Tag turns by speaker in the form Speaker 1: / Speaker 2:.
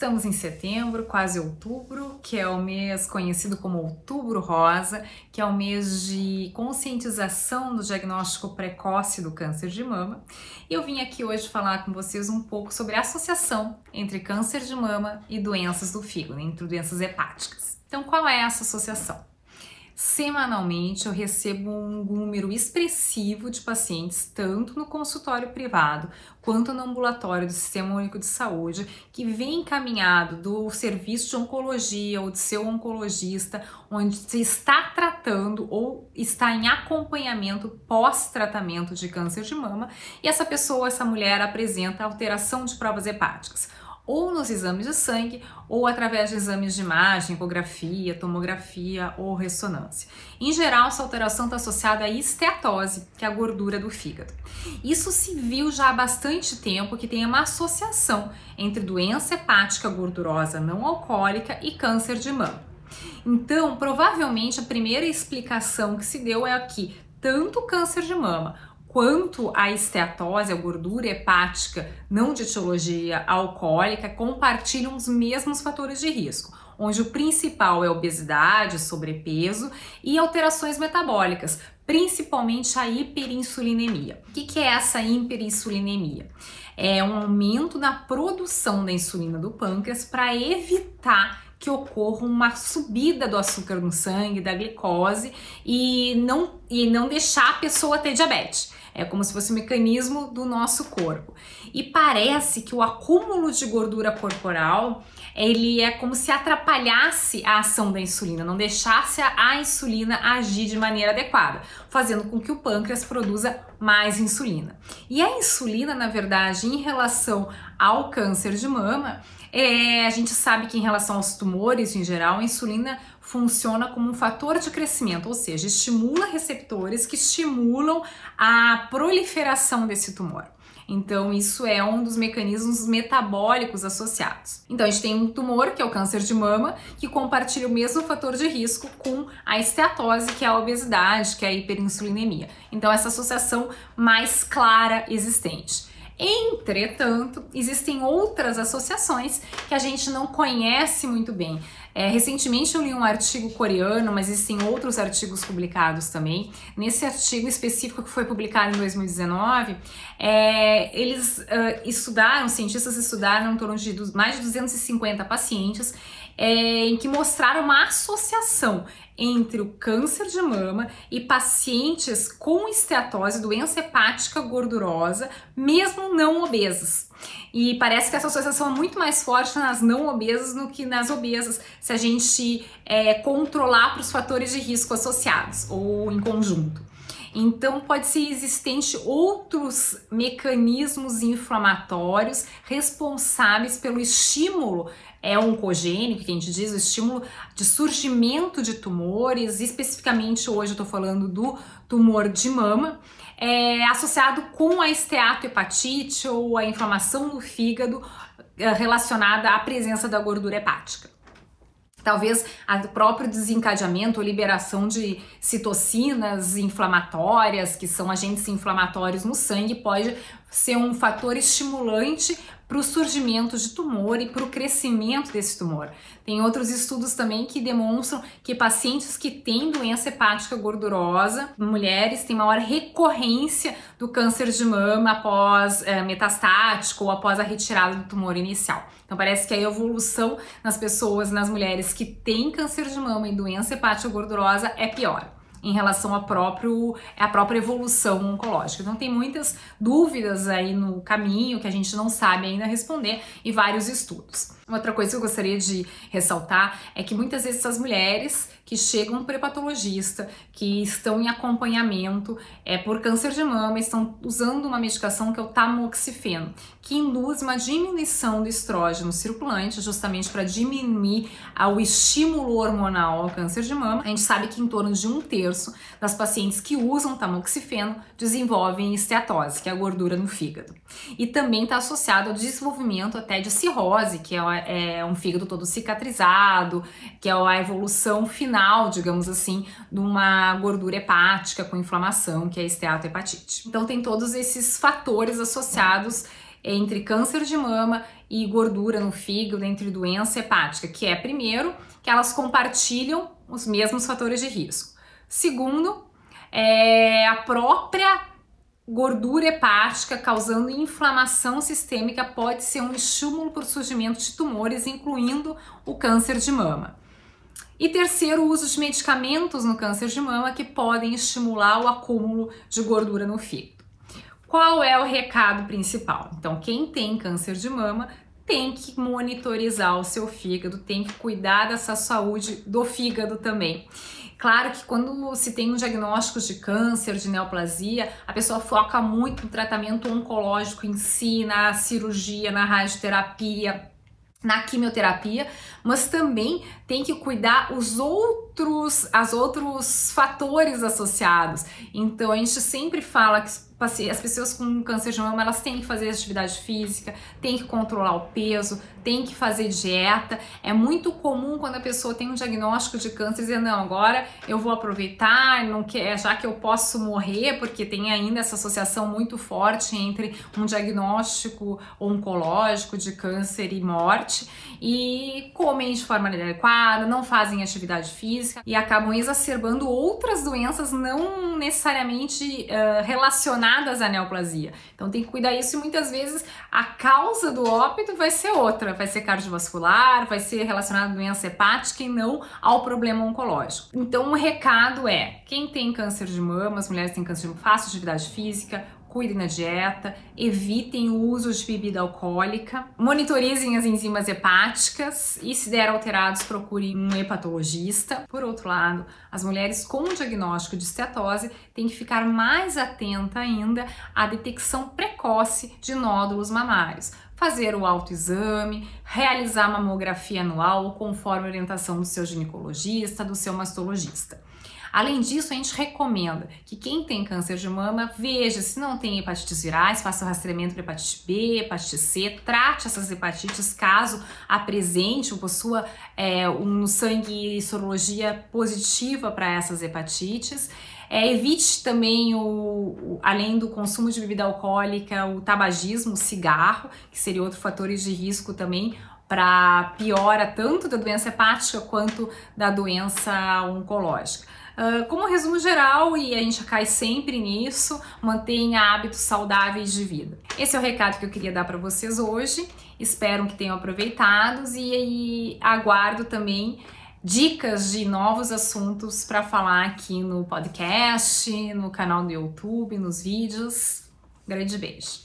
Speaker 1: Estamos em setembro, quase outubro, que é o mês conhecido como Outubro Rosa, que é o mês de conscientização do diagnóstico precoce do câncer de mama. E eu vim aqui hoje falar com vocês um pouco sobre a associação entre câncer de mama e doenças do fígado, entre doenças hepáticas. Então, qual é essa associação? Semanalmente eu recebo um número expressivo de pacientes, tanto no consultório privado quanto no ambulatório do Sistema Único de Saúde, que vem encaminhado do serviço de oncologia ou de seu oncologista, onde se está tratando ou está em acompanhamento pós-tratamento de câncer de mama, e essa pessoa, essa mulher apresenta alteração de provas hepáticas ou nos exames de sangue ou através de exames de imagem, ecografia, tomografia ou ressonância. Em geral, essa alteração está associada à esteatose, que é a gordura do fígado. Isso se viu já há bastante tempo que tem uma associação entre doença hepática gordurosa não alcoólica e câncer de mama. Então, provavelmente a primeira explicação que se deu é que tanto o câncer de mama quanto a esteatose, a gordura hepática não de etiologia alcoólica, compartilham os mesmos fatores de risco, onde o principal é obesidade, sobrepeso e alterações metabólicas, principalmente a hiperinsulinemia. O que é essa hiperinsulinemia? É um aumento na produção da insulina do pâncreas para evitar que ocorra uma subida do açúcar no sangue, da glicose e não, e não deixar a pessoa ter diabetes. É como se fosse um mecanismo do nosso corpo. E parece que o acúmulo de gordura corporal, ele é como se atrapalhasse a ação da insulina, não deixasse a insulina agir de maneira adequada, fazendo com que o pâncreas produza mais insulina. E a insulina, na verdade, em relação ao câncer de mama, é, a gente sabe que em relação aos tumores em geral, a insulina funciona como um fator de crescimento, ou seja, estimula receptores que estimulam a proliferação desse tumor. Então, isso é um dos mecanismos metabólicos associados. Então, a gente tem um tumor, que é o câncer de mama, que compartilha o mesmo fator de risco com a esteatose, que é a obesidade, que é a hiperinsulinemia. Então, essa associação mais clara existente. Entretanto, existem outras associações que a gente não conhece muito bem. É, recentemente eu li um artigo coreano, mas existem outros artigos publicados também. Nesse artigo específico que foi publicado em 2019, é, eles uh, estudaram, cientistas estudaram em torno de mais de 250 pacientes é, em que mostraram uma associação entre o câncer de mama e pacientes com esteatose, doença hepática gordurosa, mesmo não obesas. E parece que essa associação é muito mais forte nas não obesas do que nas obesas, se a gente é, controlar para os fatores de risco associados ou em conjunto. Então, pode ser existente outros mecanismos inflamatórios responsáveis pelo estímulo é oncogênico, que a gente diz, o estímulo de surgimento de tumores, especificamente hoje eu estou falando do tumor de mama, é associado com a esteatohepatite ou a inflamação do fígado é, relacionada à presença da gordura hepática. Talvez o próprio desencadeamento ou liberação de citocinas inflamatórias, que são agentes inflamatórios no sangue, pode ser um fator estimulante para o surgimento de tumor e para o crescimento desse tumor. Tem outros estudos também que demonstram que pacientes que têm doença hepática gordurosa, mulheres, têm maior recorrência do câncer de mama após é, metastático ou após a retirada do tumor inicial. Então parece que a evolução nas pessoas, nas mulheres que têm câncer de mama e doença hepática gordurosa é pior em relação à, próprio, à própria evolução oncológica. Então tem muitas dúvidas aí no caminho que a gente não sabe ainda responder e vários estudos. Outra coisa que eu gostaria de ressaltar é que muitas vezes essas mulheres que chegam para patologista, que estão em acompanhamento é, por câncer de mama, estão usando uma medicação que é o tamoxifeno, que induz uma diminuição do estrógeno circulante, justamente para diminuir o estímulo hormonal ao câncer de mama. A gente sabe que em torno de um terço das pacientes que usam tamoxifeno desenvolvem esteatose, que é a gordura no fígado. E também está associado ao desenvolvimento até de cirrose, que é, é um fígado todo cicatrizado, que é a evolução final final, digamos assim, de uma gordura hepática com inflamação, que é a esteatohepatite. Então tem todos esses fatores associados entre câncer de mama e gordura no fígado, entre doença hepática, que é primeiro que elas compartilham os mesmos fatores de risco. Segundo, é a própria gordura hepática causando inflamação sistêmica pode ser um estímulo para o surgimento de tumores, incluindo o câncer de mama. E terceiro, o uso de medicamentos no câncer de mama que podem estimular o acúmulo de gordura no fígado. Qual é o recado principal? Então, quem tem câncer de mama tem que monitorizar o seu fígado, tem que cuidar dessa saúde do fígado também. Claro que quando se tem um diagnóstico de câncer, de neoplasia, a pessoa foca muito no tratamento oncológico em si, na cirurgia, na radioterapia, na quimioterapia, mas também tem que cuidar os outros, as outros fatores associados. Então a gente sempre fala que as pessoas com câncer de mama elas têm que fazer atividade física, têm que controlar o peso, têm que fazer dieta. É muito comum quando a pessoa tem um diagnóstico de câncer dizer não, agora eu vou aproveitar, não quer, já que eu posso morrer, porque tem ainda essa associação muito forte entre um diagnóstico oncológico de câncer e morte e comem de forma inadequada, não fazem atividade física e acabam exacerbando outras doenças não necessariamente uh, relacionadas à neoplasia. Então tem que cuidar isso e muitas vezes a causa do óbito vai ser outra, vai ser cardiovascular, vai ser relacionada à doença hepática e não ao problema oncológico. Então o recado é, quem tem câncer de mama, as mulheres têm câncer de mama, faça atividade física, cuidem da dieta, evitem o uso de bebida alcoólica, monitorizem as enzimas hepáticas e, se der alterados, procurem um hepatologista. Por outro lado, as mulheres com diagnóstico de estetose têm que ficar mais atenta ainda à detecção precoce de nódulos mamários fazer o autoexame, realizar mamografia anual conforme a orientação do seu ginecologista, do seu mastologista. Além disso, a gente recomenda que quem tem câncer de mama veja se não tem hepatites virais, faça o rastreamento para hepatite B, hepatite C, trate essas hepatites caso apresente ou possua é, um, sangue sorologia positiva para essas hepatites. É, evite também, o, o, além do consumo de bebida alcoólica, o tabagismo, o cigarro, que seria outro fator de risco também para piora tanto da doença hepática quanto da doença oncológica. Uh, como resumo geral, e a gente cai sempre nisso, mantenha hábitos saudáveis de vida. Esse é o recado que eu queria dar para vocês hoje. Espero que tenham aproveitado e, e aguardo também dicas de novos assuntos para falar aqui no podcast, no canal do YouTube, nos vídeos. Grande beijo.